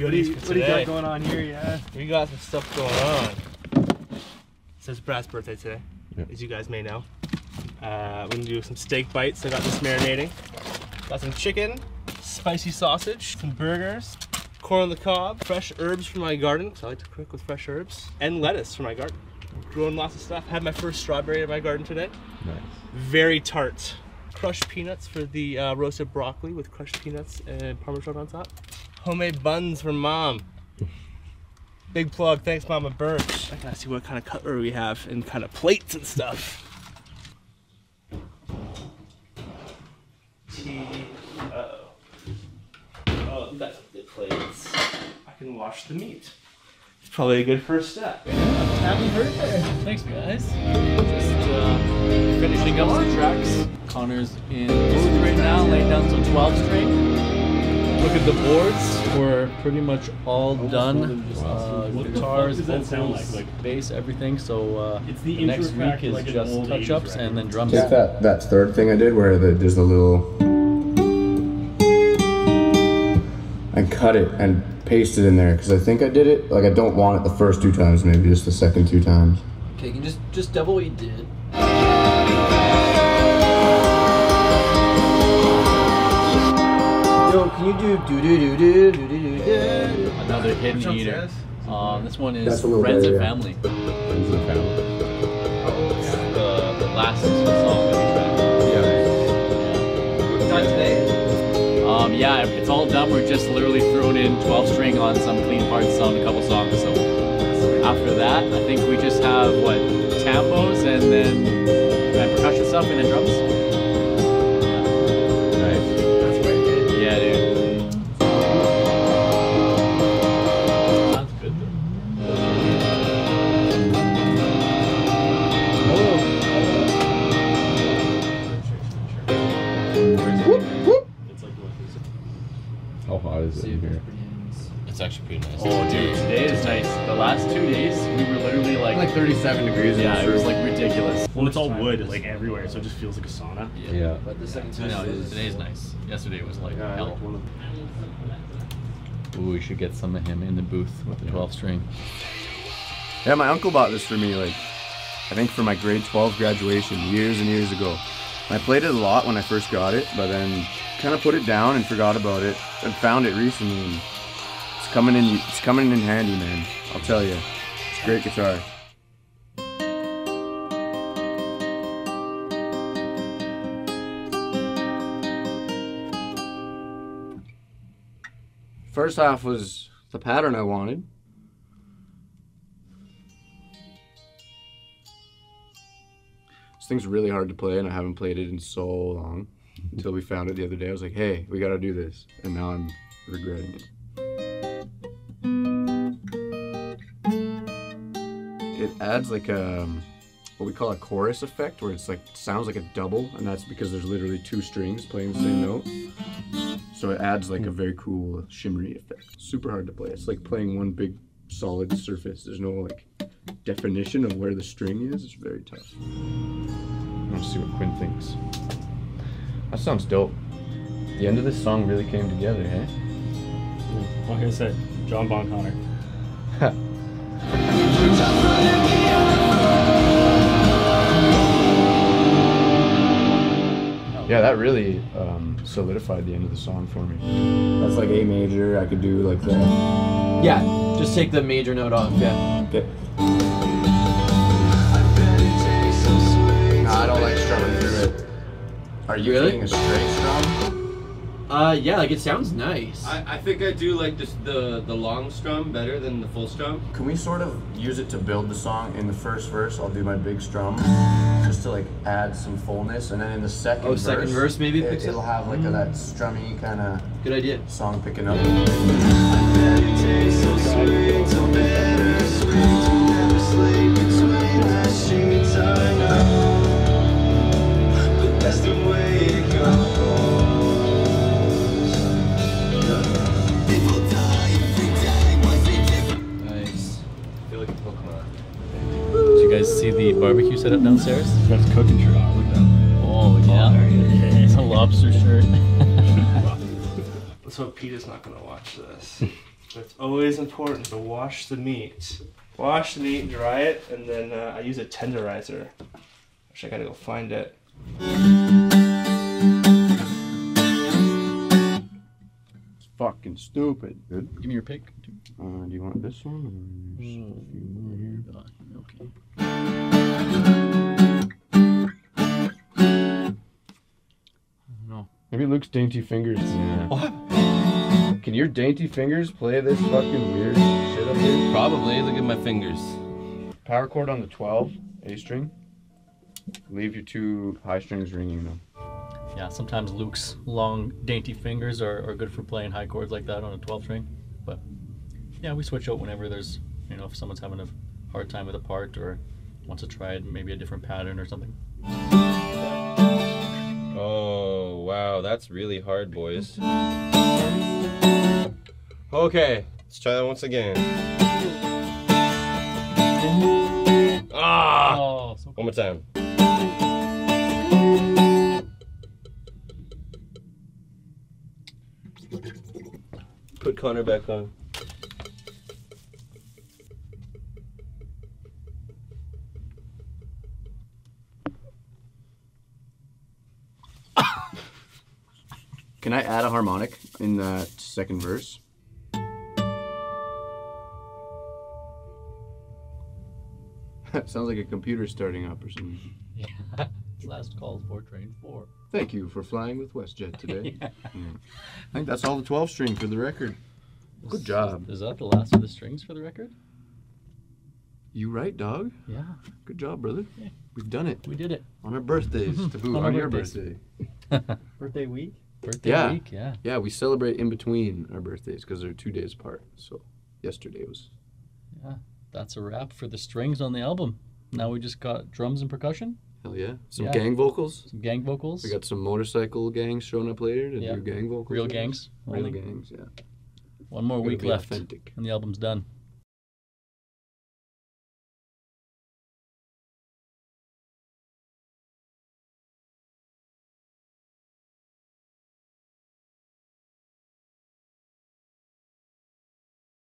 goodies What for do you got going on here? Yeah. We got some stuff going on. So it's Brad's birthday today, Yeah. as you guys may know. Uh, we're gonna do some steak bites. I got this marinating. Got some chicken, spicy sausage, some burgers, corn on the cob, fresh herbs from my garden, because I like to cook with fresh herbs, and lettuce from my garden. Growing lots of stuff. Had my first strawberry in my garden today. Nice. Very tart. Crushed peanuts for the uh, roasted broccoli with crushed peanuts and parmesan on top. Homemade buns from mom. Big plug, thanks Mama Birch. I gotta see what kind of cutlery we have and kind of plates and stuff. T oh. Oh, we got some good plates. I can wash the meat. It's probably a good first step. Happy birthday. Thanks, guys. Just uh, finishing up some tracks. Connor's in booth right now, laying down some 12 string. Look at the boards. We're pretty much all done. Uh, guitars, does that sound vocals, like? Like- bass, everything. So uh, It's the next week is like, just touch-ups and then record. drums. Just that that third thing I did where the, there's a little. I cut it and paste it in there because I think I did it. Like I don't want it the first two times, maybe just the second two times. Okay, you can just just double what you did. Can you do do do do do do do do? Another hidden eater. Um, this one is That's a little Friends better, and yeah. Family. Friends and family. The, the last song that we tried. Yeah. Done today? Um, yeah, it's all done. We're just literally throwing in 12 string on some clean parts on a couple songs. So after that, I think we just have what tambos and then and percussion stuff and then drums. How hot is it in here? It's actually pretty nice. Oh, dude, today is nice. The last two days, we were literally like, Like 37 degrees. yeah, it was like ridiculous. Well, it's all wood like everywhere, so it just feels like a sauna. Yeah. But the second I know, time is today's nice. Yesterday was like Yeah, hell. like Ooh, we should get some of him in the booth with the 12 string. Yeah, my uncle bought this for me, like, I think for my grade 12 graduation years and years ago. I played it a lot when I first got it, but then kind of put it down and forgot about it and found it recently. And it's coming in, it's coming in handy, man. I'll tell you. It's a great guitar. First half was the pattern I wanted. This thing's really hard to play, and I haven't played it in so long. Until we found it the other day, I was like, "Hey, we gotta do this," and now I'm regretting it. It adds like a what we call a chorus effect, where it's like sounds like a double, and that's because there's literally two strings playing the same note. So it adds like a very cool shimmery effect. Super hard to play. It's like playing one big solid surface. There's no like definition of where the string is. It's very tough. Let's see what Quinn thinks. That sounds dope. The end of this song really came together, eh? Like I said, John Bon Connor. Yeah, that really um, solidified the end of the song for me. That's like A major. I could do like that. Yeah, just take the major note off. Yeah. Okay. Are you Really? a straight strum? Uh, yeah, like it sounds nice. I, I think I do like this, the the long strum better than the full strum. Can we sort of use it to build the song? In the first verse, I'll do my big strum, just to like add some fullness, and then in the second Oh, verse, second verse maybe it, picks it'll up? have like a, that strummy kind of Good idea. song picking up. The barbecue setup downstairs? Got his cooking shirt on. Look at that. Oh, yeah. It's a lobster shirt. Let's hope Pete is not gonna watch this. It's always important to wash the meat. Wash the meat, dry it, and then uh, I use a tenderizer. Actually, I gotta go find it. It's fucking stupid. Good. Give me your pick. Uh, do you want this one? Or there's a few more here. Okay. Maybe Luke's dainty fingers. What? Can your dainty fingers play this fucking weird shit up here? Probably. Look at my fingers. Power chord on the 12, A string. Leave your two high strings ringing though. Yeah, sometimes Luke's long, dainty fingers are, are good for playing high chords like that on a 12 string. But yeah, we switch out whenever there's, you know, if someone's having a hard time with a part or wants to try it, maybe a different pattern or something. Oh, wow. That's really hard, boys. Okay. Let's try that once again. Ah! Oh, so One more time. Put Connor back on. Can I add a harmonic in that second verse? Sounds like a computer starting up or something. yeah. Last call for train four. Thank you for flying with WestJet today. Mm. I think that's all the 12 string for the record. Good job. Is that the last of the strings for the record? You right, dog? Yeah, Good job, brother. Yeah. We've done it we did it. on our birthdays to boot. On on our your birthdays. birthday. Birthday week? Birthday Yeah. week, yeah. Yeah, we celebrate in between our birthdays because they're two days apart. So yesterday was. Yeah, that's a wrap for the strings on the album. Now we just got drums and percussion, Hell yeah. Some Yeah. gang vocals. some gang vocals, We got some motorcycle gangs showing up later to Yeah. do gang vocals. real gangs. Real gangs, yeah. One more week left, Authentic. and the album's done.